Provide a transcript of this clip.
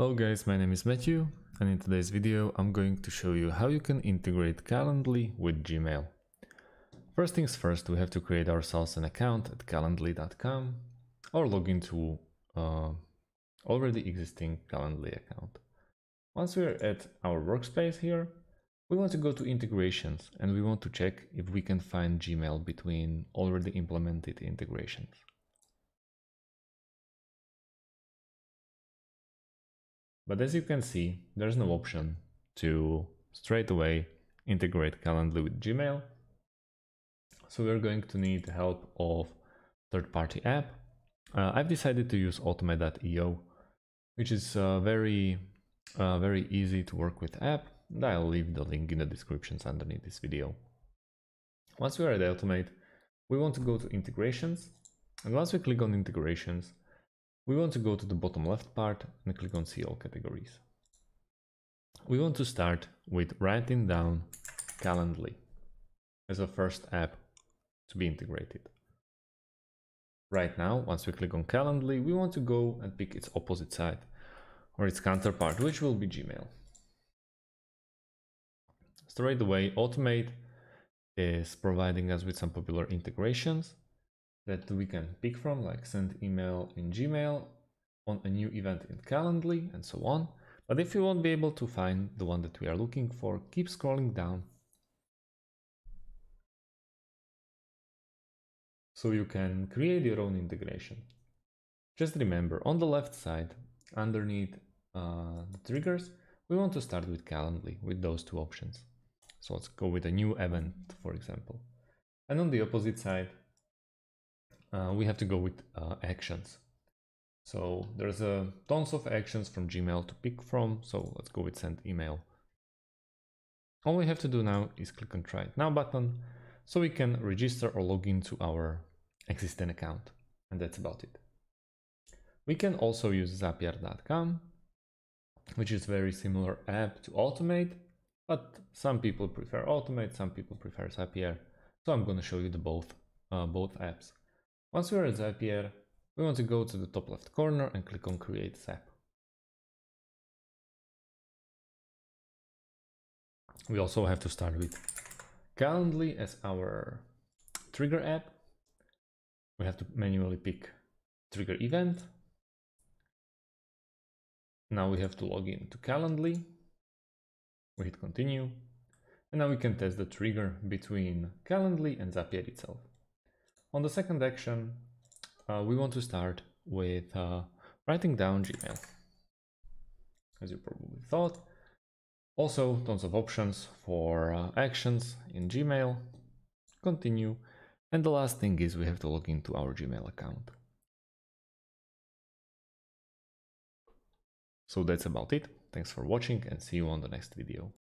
Hello guys, my name is Matthew and in today's video I'm going to show you how you can integrate Calendly with Gmail. First things first, we have to create ourselves an account at calendly.com or log into uh, already existing Calendly account. Once we're at our workspace here, we want to go to integrations and we want to check if we can find Gmail between already implemented integrations. But as you can see, there's no option to straight away integrate Calendly with Gmail. So we're going to need the help of third-party app. Uh, I've decided to use automate.io, which is a very, uh, very easy to work with app. And I'll leave the link in the descriptions underneath this video. Once we are at Automate, we want to go to integrations. And once we click on integrations, we want to go to the bottom left part and click on see all categories. We want to start with writing down Calendly as a first app to be integrated. Right now, once we click on Calendly, we want to go and pick its opposite side or its counterpart, which will be Gmail. Straight away, Automate is providing us with some popular integrations that we can pick from, like send email in Gmail, on a new event in Calendly, and so on. But if you won't be able to find the one that we are looking for, keep scrolling down. So you can create your own integration. Just remember, on the left side, underneath uh, the triggers, we want to start with Calendly, with those two options. So let's go with a new event, for example. And on the opposite side, uh, we have to go with uh, actions. So there's a tons of actions from Gmail to pick from. So let's go with send email. All we have to do now is click on try it now button so we can register or log into our existing account. And that's about it. We can also use Zapier.com, which is a very similar app to Automate, but some people prefer Automate, some people prefer Zapier. So I'm going to show you the both, uh, both apps. Once we're at Zapier, we want to go to the top left corner and click on Create Zap. We also have to start with Calendly as our trigger app. We have to manually pick trigger event. Now we have to log in to Calendly. We hit continue. And now we can test the trigger between Calendly and Zapier itself. On the second action, uh, we want to start with uh, writing down Gmail, as you probably thought. Also, tons of options for uh, actions in Gmail. Continue. And the last thing is we have to log into our Gmail account. So that's about it. Thanks for watching and see you on the next video.